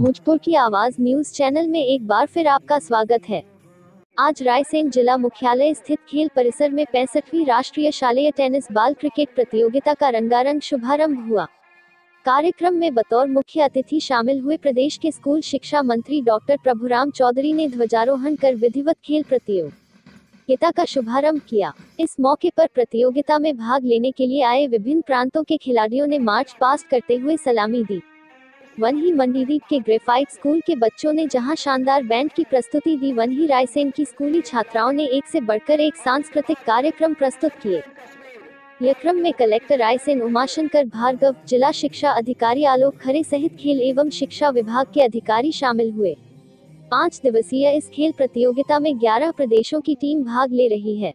भोजपुर की आवाज़ news channel में एक बार फिर आपका स्वागत है। आज रायसेन जिला मुख्यालय स्थित खेल परिसर में पैंसठवीं राष्ट्रीय शालेय टेनिस बाल क्रिकेट प्रतियोगिता का रंगारंग शुभारंभ हुआ। कार्यक्रम में बतौर मुख्य अतिथि शामिल हुए प्रदेश के स्कूल शिक्षा मंत्री डॉक्टर प्रभुराम चौधरी ने ध्वजारोहण कर विधिवत खेल प्रतियोगिता का शुभारंभ किया। इस मौके पर प्रतियोगिता में भाग लेने के लिए आए विभिन्न प्रांतों के खिलाड़ियों ने मार्च पास्ट करते हुए सलामी दी। वहीं मंडीदीप के ग्रेफाइट स्कूल के बच्चों ने जहाँ शानदार बैंड की प्रस्तुति दी, वहीं रायसेन की स्कूली छात्राओं ने एक से बढ़कर एक सांस्कृतिक कार्यक्रम प्रस्तुत किए। यह क्रम में कलेक्टर रायसेन उमाशंकर भार्गव, जिला शिक्षा अधिकारी आलोक खरे सहित खेल एवं शिक्षा विभाग के अधिकारी शामिल हुए। पाँच दिवसीय इस खेल प्रतियोगिता में 11 प्रदेशों की टीम भाग ले रही है।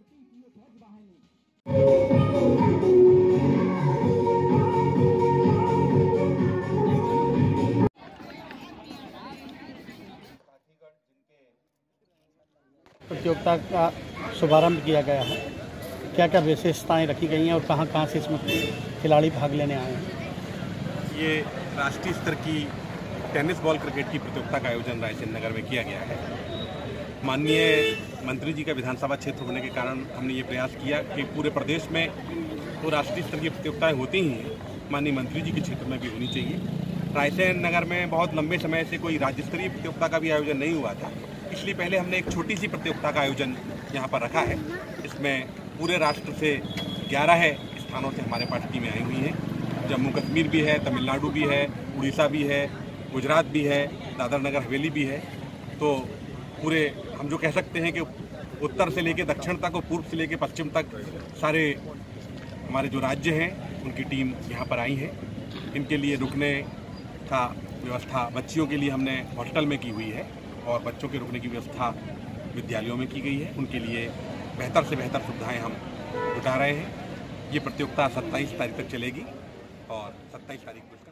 प्रतियोगिता का शुभारंभ किया गया है। क्या क्या विशेषताएँ रखी गई हैं और कहाँ कहाँ से इसमें खिलाड़ी भाग लेने आए हैं? ये राष्ट्रीय स्तर की टेनिस बॉल क्रिकेट की प्रतियोगिता का आयोजन रायसेन नगर में किया गया है। माननीय मंत्री जी का विधानसभा क्षेत्र होने के कारण हमने ये प्रयास किया कि पूरे प्रदेश में तो राष्ट्रीय स्तर की प्रतियोगिताएँ होती ही हैं। माननीय मंत्री जी के क्षेत्र में भी होनी चाहिए। रायसेन नगर में बहुत लंबे समय से कोई राज्य स्तरीय प्रतियोगिता का भी आयोजन नहीं हुआ था। इसलिए पहले हमने एक छोटी सी प्रतियोगिता का आयोजन यहाँ पर रखा है। इसमें पूरे राष्ट्र से 11 है स्थानों से हमारे पास टीमें आई हुई हैं। जम्मू कश्मीर भी है, तमिलनाडु भी है, उड़ीसा भी है, गुजरात भी है, दादर नगर हवेली भी है। तो पूरे हम जो कह सकते हैं कि उत्तर से लेकर दक्षिण तक और पूर्व से लेकर पश्चिम तक सारे हमारे जो राज्य हैं, उनकी टीम यहाँ पर आई है। इनके लिए रुकने का व्यवस्था बच्चियों के लिए हमने हॉस्टल में की हुई है। और बच्चों के रुकने की व्यवस्था विद्यालयों में की गई है। उनके लिए बेहतर से बेहतर सुविधाएँ हम जुटा रहे हैं। ये प्रतियोगिता 27 तारीख तक चलेगी और 27 तारीख को